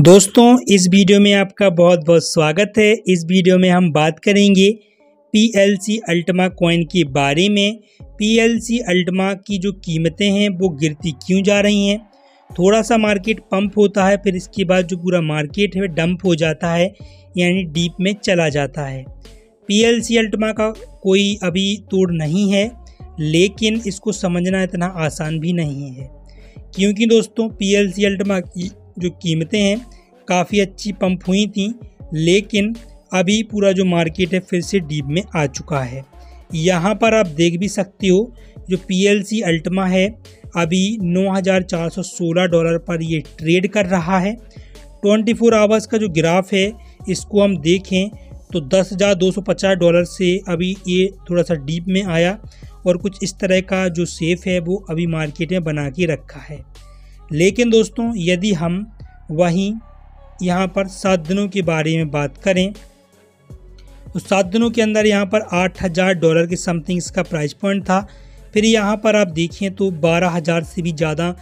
दोस्तों, इस वीडियो में आपका बहुत बहुत स्वागत है। इस वीडियो में हम बात करेंगे PLC अल्टमा कॉइन के बारे में। PLC अल्टमा की जो कीमतें हैं, वो गिरती क्यों जा रही हैं? थोड़ा सा मार्केट पंप होता है, फिर इसके बाद जो पूरा मार्केट है डंप हो जाता है, यानी डीप में चला जाता है। PLC अल्टमा का कोई अभी तोड़ नहीं है, लेकिन इसको समझना इतना आसान भी नहीं है। क्योंकि दोस्तों PLC अल्टमा की जो कीमतें हैं काफ़ी अच्छी पंप हुई थी लेकिन अभी पूरा जो मार्केट है फिर से डीप में आ चुका है। यहाँ पर आप देख भी सकते हो जो पी एल सी अल्टमा है अभी 9,416 डॉलर पर ये ट्रेड कर रहा है। 24 फोर आवर्स का जो ग्राफ है इसको हम देखें तो 10,250 डॉलर से अभी ये थोड़ा सा डीप में आया और कुछ इस तरह का जो सेफ़ है वो अभी मार्केट में बना के रखा है। लेकिन दोस्तों यदि हम वहीं यहाँ पर सात दिनों के बारे में बात करें तो सात दिनों के अंदर यहाँ पर आठ हज़ार डॉलर के समथिंग इसका प्राइस पॉइंट था। फिर यहाँ पर आप देखें तो बारह हज़ार से भी ज़्यादा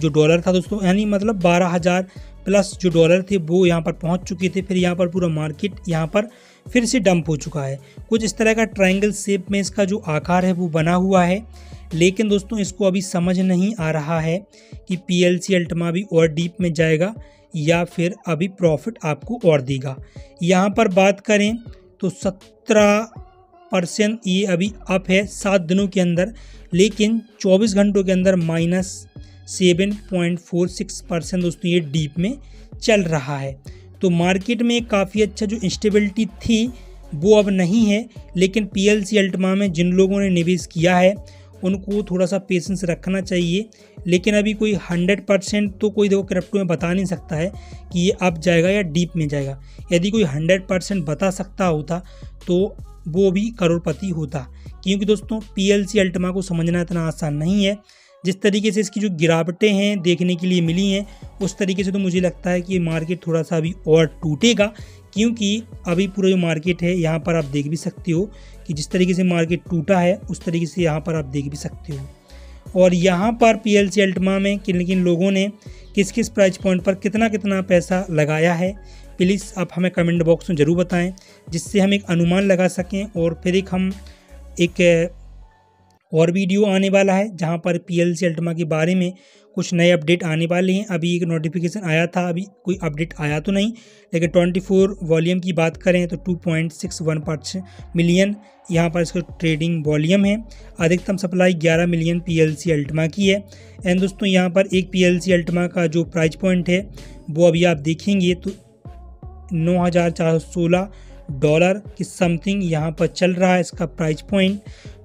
जो डॉलर था दोस्तों, यानी मतलब बारह हज़ार प्लस जो डॉलर थे वो यहाँ पर पहुँच चुके थे। फिर यहाँ पर पूरा मार्केट यहाँ पर फिर से डंप हो चुका है। कुछ इस तरह का ट्रायंगल शेप में इसका जो आकार है वो बना हुआ है। लेकिन दोस्तों, इसको अभी समझ नहीं आ रहा है कि पी एल सी अल्टमा भी और डीप में जाएगा। या फिर अभी प्रॉफिट आपको और देगा। यहाँ पर बात करें तो सत्रह परसेंट ये अभी अप है सात दिनों के अंदर, लेकिन 24 घंटों के अंदर minus seven point four six percent दोस्तों ये डीप में चल रहा है। तो मार्केट में काफ़ी अच्छा जो इंस्टेबिलिटी थी, वो अब नहीं है, लेकिन पी एल सी अल्टमा में जिन लोगों ने निवेश किया है उनको थोड़ा सा पेशेंस रखना चाहिए। लेकिन अभी कोई हंड्रेड परसेंट तो कोई देखो क्रिप्टो में बता नहीं सकता है कि ये अप जाएगा या डीप में जाएगा। यदि कोई हंड्रेड परसेंट बता सकता होता तो वो भी करोड़पति होता। क्योंकि दोस्तों पी एल सी अल्टमा को समझना इतना आसान नहीं है। जिस तरीके से इसकी जो गिरावटें हैं देखने के लिए मिली हैं, उस तरीके से तो मुझे लगता है कि मार्केट थोड़ा सा अभी और टूटेगा, क्योंकि अभी पूरा जो मार्केट है, यहाँ पर आप देख भी सकते हो कि जिस तरीके से मार्केट टूटा है, उस तरीके से यहाँ पर आप देख भी सकते हो। और यहाँ पर पी एल अल्टमा में किन किन लोगों ने किस किस प्राइस पॉइंट पर कितना कितना पैसा लगाया है, प्लीज़ आप हमें कमेंट बॉक्स में ज़रूर बताएँ, जिससे हम एक अनुमान लगा सकें और फिर एक हम एक और वीडियो आने वाला है, जहाँ पर पी एल अल्टमा के बारे में कुछ नए अपडेट आने वाले हैं। अभी एक नोटिफिकेशन आया था, अभी कोई अपडेट आया तो नहीं, लेकिन 24 वॉल्यूम की बात करें तो 2.61 परसेंट मिलियन यहाँ पर इसका ट्रेडिंग वॉल्यूम है। अधिकतम सप्लाई 11 मिलियन पी पीएलसी अल्टमा की है। एंड दोस्तों, यहाँ पर एक पीएलसी अल्टमा का जो प्राइस पॉइंट है, वो अभी आप देखेंगे तो नौ हज़ार चार सौ सोलह डॉलर की समथिंग यहाँ पर चल रहा है इसका प्राइस पॉइंट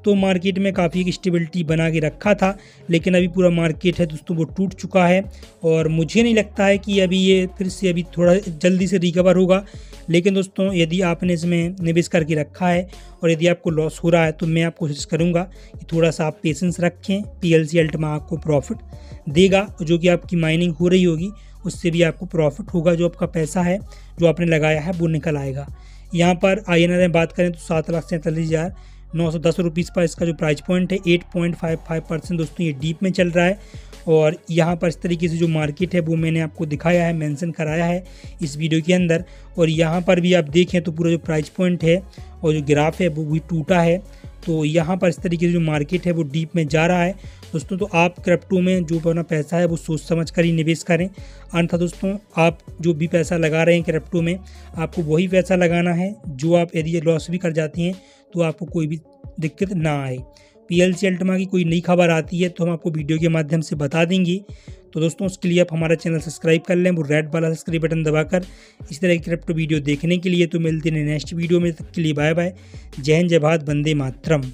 तो मार्केट में काफ़ी स्टेबिलिटी बना के रखा था, लेकिन अभी पूरा मार्केट है दोस्तों वो टूट चुका है। और मुझे नहीं लगता है कि अभी ये फिर से अभी थोड़ा जल्दी से रिकवर होगा, लेकिन दोस्तों यदि आपने इसमें निवेश करके रखा है और यदि आपको लॉस हो रहा है तो मैं आपको कोशिश करूँगा कि थोड़ा सा आप पेशेंस रखें पी एल सी अल्टमा आपको प्रॉफिट देगा जो कि आपकी माइनिंग हो रही होगी, उससे भी आपको प्रॉफिट होगा, जो आपका पैसा है, जो आपने लगाया है, वो निकल आएगा। यहाँ पर आई एन में बात करें तो सात लाख सैंतालीस हज़ार नौ सौ दस रुपीज़ पर इसका जो प्राइस पॉइंट है eight point five five percent दोस्तों ये डीप में चल रहा है। और यहाँ पर इस तरीके से जो मार्केट है, वो मैंने आपको दिखाया है मेंशन कराया है इस वीडियो के अंदर। और यहाँ पर भी आप देखें तो पूरा जो प्राइस पॉइंट है और जो ग्राफ है, वो भी टूटा है। तो यहाँ पर इस तरीके से जो मार्केट है, वो डीप में जा रहा है। दोस्तों तो आप क्रिप्टो में जो अपना पैसा है, वो सोच समझ कर ही निवेश करें। अन्यथा दोस्तों, आप जो भी पैसा लगा रहे हैं क्रिप्टो में, आपको वही पैसा लगाना है, जो आप यदि लॉस भी कर जाती हैं तो आपको कोई भी दिक्कत ना आए। पी एल सी अल्टमा की कोई नई खबर आती है तो हम आपको वीडियो के माध्यम से बता देंगे। तो दोस्तों, उसके लिए आप हमारा चैनल सब्सक्राइब कर लें, वो रेड वाला सब्सक्राइब बटन दबाकर इस तरह की क्रिप्टो वीडियो देखने के लिए। तो मिलते हैं नेक्स्ट वीडियो में तक के लिए बाय बाय जय हिंद, जय भारत, वंदे मातरम।